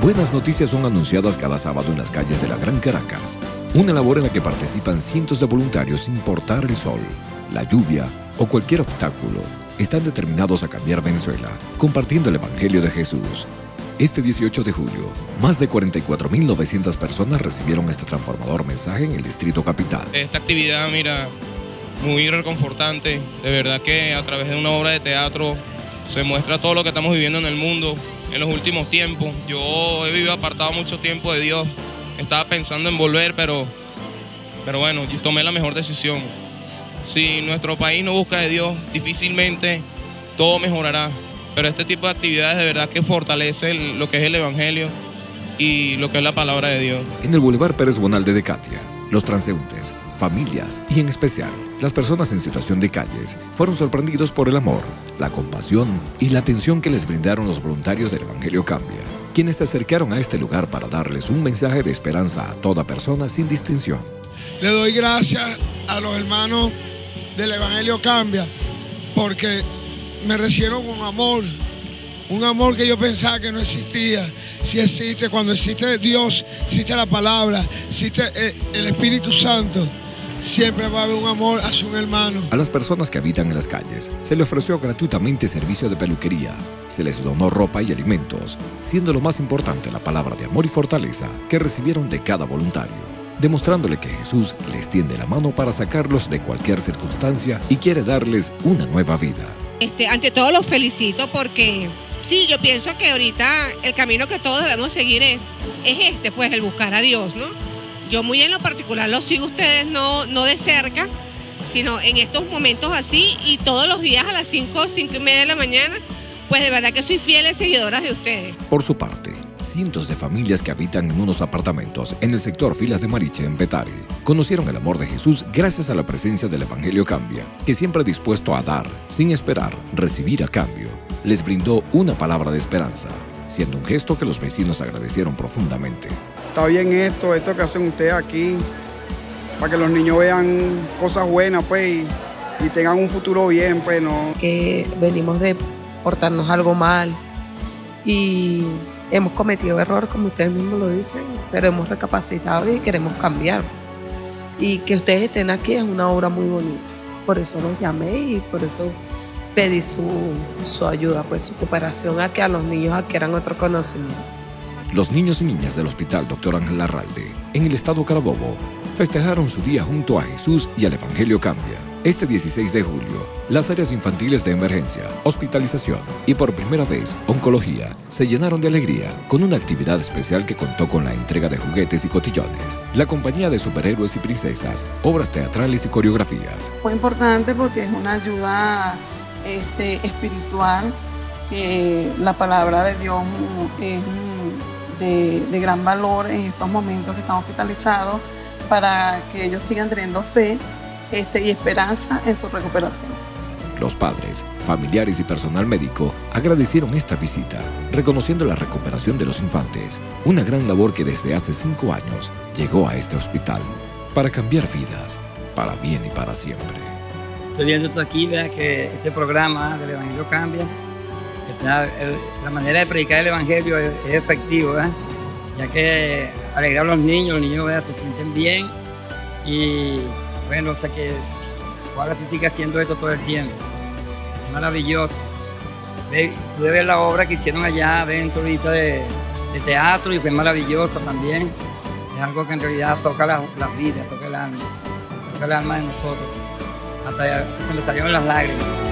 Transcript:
Buenas noticias son anunciadas cada sábado en las calles de la Gran Caracas, una labor en la que participan cientos de voluntarios sin importar el sol, la lluvia o cualquier obstáculo. Están determinados a cambiar Venezuela, compartiendo el Evangelio de Jesús. Este 18 de julio, más de 44.900 personas recibieron este transformador mensaje en el Distrito Capital. Esta actividad, mira, muy reconfortante. De verdad que a través de una obra de teatro se muestra todo lo que estamos viviendo en el mundo en los últimos tiempos. Yo he vivido apartado mucho tiempo de Dios. Estaba pensando en volver, pero, pero bueno, tomé la mejor decisión. Si nuestro país no busca de Dios, difícilmente todo mejorará. Pero este tipo de actividades de verdad que fortalece lo que es el Evangelio y lo que es la palabra de Dios. En el Boulevard Pérez Bonal de Catia, los transeúntes familias y en especial las personas en situación de calles fueron sorprendidos por el amor, la compasión y la atención que les brindaron los voluntarios del Evangelio Cambia, quienes se acercaron a este lugar para darles un mensaje de esperanza a toda persona sin distinción. Le doy gracias a los hermanos del Evangelio Cambia porque me recibieron con amor, un amor que yo pensaba que no existía. Si existe, cuando existe Dios, existe la palabra, existe eh, el Espíritu Santo siempre va a haber un amor hacia un hermano. A las personas que habitan en las calles se les ofreció gratuitamente servicio de peluquería, se les donó ropa y alimentos, siendo lo más importante la palabra de amor y fortaleza que recibieron de cada voluntario, demostrándole que Jesús les tiende la mano para sacarlos de cualquier circunstancia y quiere darles una nueva vida. Este, ante todo los felicito porque sí, yo pienso que ahorita el camino que todos debemos seguir es, es este, pues el buscar a Dios, ¿no? Yo muy en lo particular los sigo ustedes no, no de cerca, sino en estos momentos así y todos los días a las 5, 5 y media de la mañana, pues de verdad que soy fiel seguidora de ustedes. Por su parte, cientos de familias que habitan en unos apartamentos en el sector Filas de Mariche en Petare conocieron el amor de Jesús gracias a la presencia del Evangelio Cambia, que siempre dispuesto a dar, sin esperar, recibir a cambio, les brindó una palabra de esperanza, siendo un gesto que los vecinos agradecieron profundamente está bien esto, esto que hacen ustedes aquí, para que los niños vean cosas buenas, pues, y, tengan un futuro bien, pues, ¿no? Que venimos de portarnos algo mal y hemos cometido errores, como ustedes mismos lo dicen, pero hemos recapacitado y queremos cambiar. Y que ustedes estén aquí es una obra muy bonita. Por eso los llamé y por eso pedí su, su ayuda, pues su cooperación a que a los niños adquieran otro conocimiento. Los niños y niñas del Hospital Dr. Ángel Larralde, en el estado Carabobo, festejaron su día junto a Jesús y al Evangelio Cambia. Este 16 de julio, las áreas infantiles de emergencia, hospitalización y por primera vez oncología se llenaron de alegría con una actividad especial que contó con la entrega de juguetes y cotillones, la compañía de superhéroes y princesas, obras teatrales y coreografías. Fue importante porque es una ayuda este, espiritual que la palabra de Dios es de, gran valor en estos momentos que están hospitalizados para que ellos sigan teniendo fe este, y esperanza en su recuperación. Los padres, familiares y personal médico agradecieron esta visita, reconociendo la recuperación de los infantes, una gran labor que desde hace cinco años llegó a este hospital para cambiar vidas, para bien y para siempre. Estoy viendo esto aquí, vea que este programa del Evangelio cambia la manera de predicar el Evangelio es, efectivo, ya que alegrar a los niños, los niños se sienten bien y bueno, o sea que ahora se sigue haciendo esto todo el tiempo. Maravilloso. pude ver la obra que hicieron allá dentro ahorita de, teatro y fue maravillosa también. Es algo que en realidad toca las vidas, toca el alma, toca el alma de nosotros. Hasta, se me salieron las lágrimas.